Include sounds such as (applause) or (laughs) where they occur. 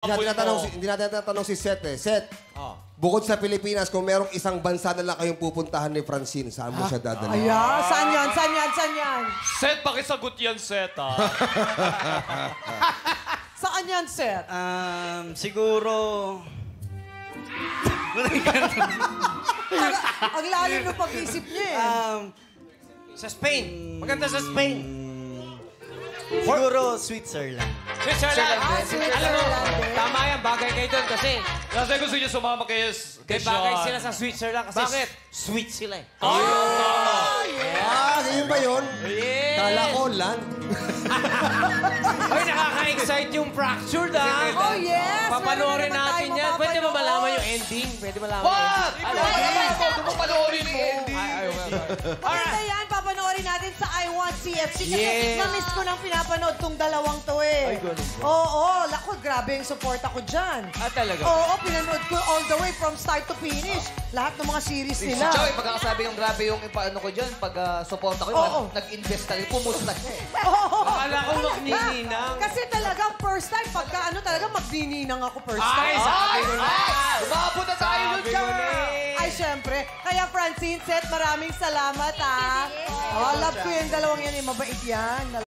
Hindi natin natanong si, hindi natin natanong si Seth eh. Seth, bukod sa Pilipinas, kung merong isang bansa na lang kayong pupuntahan ni Francine, saan mo siya dadalhin? Ayan, saan yan? Saan yan? Saan yan? Set, pakisagot yan, Set, ha? (laughs) Saan yan, Seth? Um, siguro... Ang lalim ng pag-isip niya eh. Um, Sa Spain. Maganda sa Spain. siguro Switzerland. Switzerland. Ah, Alam mo, kasi Kasi gusto niya sumama kay, kay may bagay Sean. sila sa Switzerland kasi Bakit? sweet sila eh. Ah, ganyan ba yun? Yeah. Kala ko land. Ay, (laughs) nakaka-excite yung fractured, ha? Oh, yes! Papanoorin natin yan. Pwede ba malaman yung ending? Pwede malaman What? yung ending? Ano ba naman ito? Ito mo panoorin mo. Maganda yan, papanoorin natin sa I Want CFC kasi Yes. na-miss ko nang pinapanood tong dalawang to eh. Ay, ganun ba? Oo, lako, grabe yung support ako dyan. Ah, talaga? Oo, pinanood ko all the way from start to finish. Lahat ng mga series Si nila. Joy, pagkakasabi ng grabe yung paano ko dyan, pag uh, suporta ko, Oo. yung nag-invest talaga, pumusta siya eh. (laughs) Oo. Akala ko magnininang. Kasi talagang first time, pagka ano talaga, magnininang ako first Ay, time. sabi ko na. Umabot na tayo nun syempre. Kaya Francine, Seth, maraming salamat, ha. Oh, love ko yung dalawang yan. eh. Mabait yan.